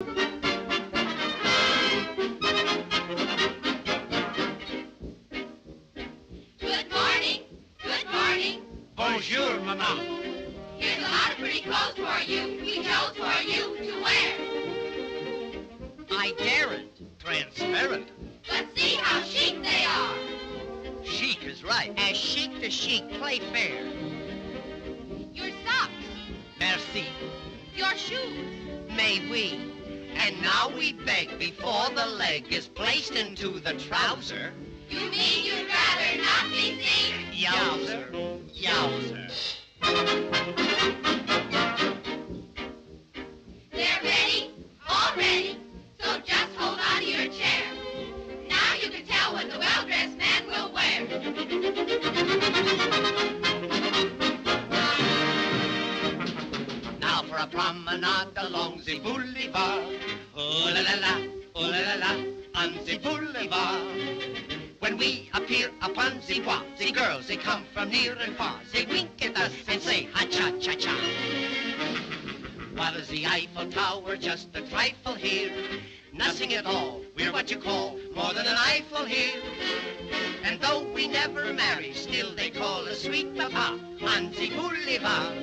Good morning. Good morning. Bonjour, maman. Here's a lot of pretty clothes for you. We chose for you to wear. I daren't. Transparent. Let's see how chic they are. Chic is right. As chic to chic, play fair. Your socks. Merci. Your shoes. May we? And now we beg before the leg is placed into the trouser. You mean you'd rather not be seen? Yowzer. Yowzer. They're ready. All ready. So just hold on to your chair. Now you can tell what the well-dressed man will wear. Promenade along the boulevard. Oh la la la, oh la la la, on the boulevard. When we appear upon the bois, the girls, they come from near and far. They wink at us and say, ha-cha-cha-cha. While the Eiffel Tower just a trifle here, nothing at all, we're what you call more than an Eiffel here. And though we never marry, still they call us sweet papa on the boulevard.